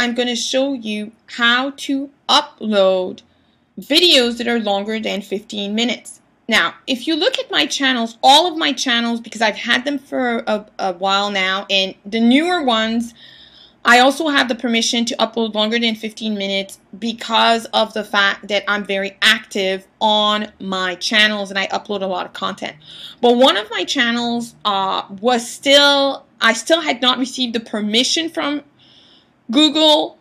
I'm going to show you how to upload videos that are longer than 15 minutes. Now, if you look at my channels, all of my channels, because I've had them for a, a while now, and the newer ones, I also have the permission to upload longer than 15 minutes because of the fact that I'm very active on my channels and I upload a lot of content. But one of my channels uh, was still, I still had not received the permission from Google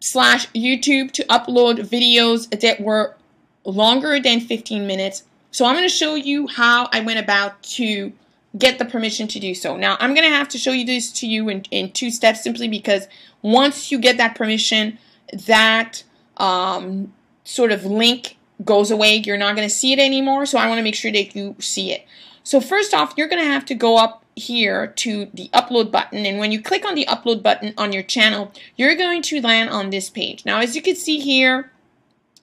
slash YouTube to upload videos that were longer than 15 minutes. So I'm going to show you how I went about to get the permission to do so. Now I'm going to have to show you this to you in, in two steps simply because once you get that permission, that um, sort of link goes away. You're not going to see it anymore. So I want to make sure that you see it. So first off, you're going to have to go up here to the upload button and when you click on the upload button on your channel you're going to land on this page. Now as you can see here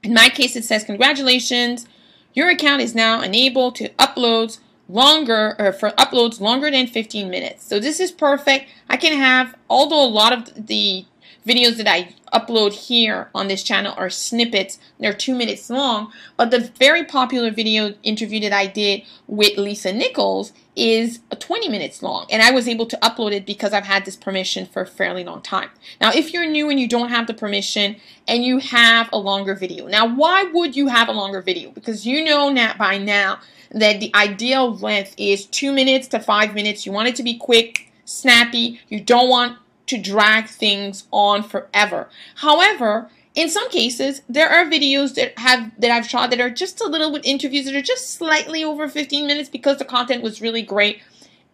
in my case it says congratulations. Your account is now enabled to uploads longer or for uploads longer than 15 minutes. So this is perfect. I can have although a lot of the videos that I upload here on this channel are snippets. They're two minutes long. But the very popular video interview that I did with Lisa Nichols is 20 minutes long. And I was able to upload it because I've had this permission for a fairly long time. Now, if you're new and you don't have the permission and you have a longer video. Now, why would you have a longer video? Because you know now by now that the ideal length is two minutes to five minutes. You want it to be quick, snappy. You don't want to drag things on forever. However, in some cases, there are videos that have that I've shot that are just a little with interviews that are just slightly over 15 minutes because the content was really great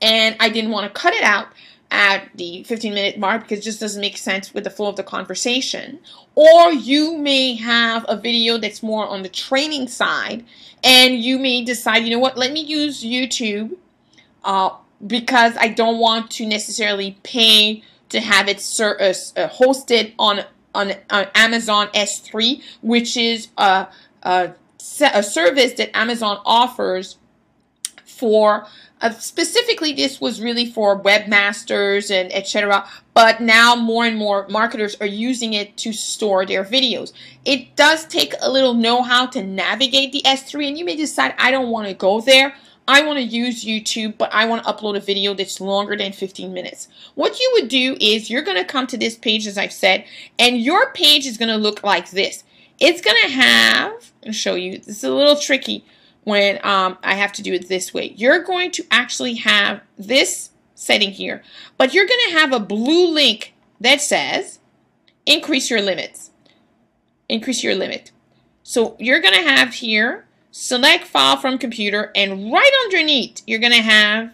and I didn't want to cut it out at the 15 minute mark because it just doesn't make sense with the flow of the conversation. Or you may have a video that's more on the training side and you may decide, you know what, let me use YouTube uh, because I don't want to necessarily pay to have it ser- uh, uh, hosted on, on, on Amazon S3, which is a, a, a service that Amazon offers for uh, specifically this was really for webmasters and etc but now more and more marketers are using it to store their videos. It does take a little know-how to navigate the s3 and you may decide i don't want to go there I want to use YouTube, but I want to upload a video that's longer than 15 minutes. What you would do is you're going to come to this page, as I've said, and your page is going to look like this. It's going to have, I'll show you, this is a little tricky when um, I have to do it this way. You're going to actually have this setting here, but you're going to have a blue link that says increase your limits. Increase your limit. So you're going to have here select file from computer, and right underneath, you're going to have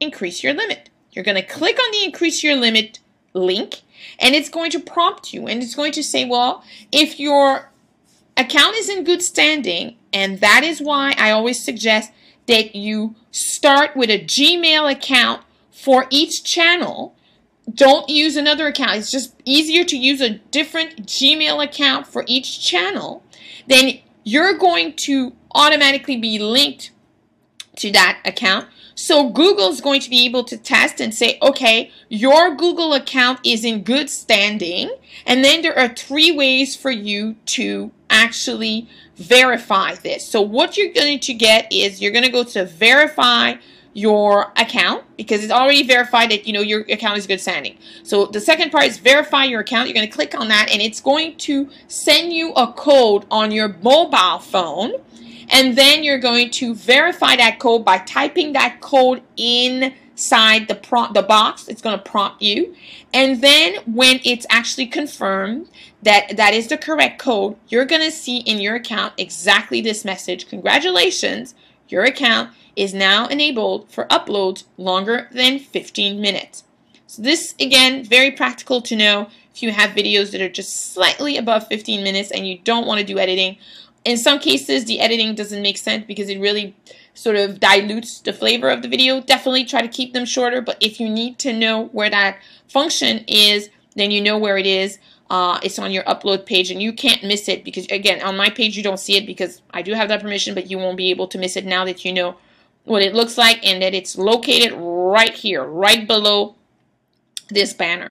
increase your limit. You're going to click on the increase your limit link, and it's going to prompt you, and it's going to say, well, if your account is in good standing, and that is why I always suggest that you start with a Gmail account for each channel. Don't use another account. It's just easier to use a different Gmail account for each channel. Then you're going to automatically be linked to that account. So Google is going to be able to test and say, okay, your Google account is in good standing. And then there are three ways for you to actually verify this. So what you're going to get is you're going to go to verify your account because it's already verified that you know your account is good standing. So the second part is verify your account. You're going to click on that and it's going to send you a code on your mobile phone and then you're going to verify that code by typing that code inside the prompt the box. It's going to prompt you. And then when it's actually confirmed that that is the correct code, you're going to see in your account exactly this message. Congratulations, your account is now enabled for uploads longer than 15 minutes. So this, again, very practical to know if you have videos that are just slightly above 15 minutes and you don't want to do editing. In some cases, the editing doesn't make sense because it really sort of dilutes the flavor of the video. Definitely try to keep them shorter, but if you need to know where that function is, then you know where it is. Uh, it's on your upload page and you can't miss it because again on my page you don't see it because I do have that permission but you won't be able to miss it now that you know what it looks like and that it's located right here, right below this banner.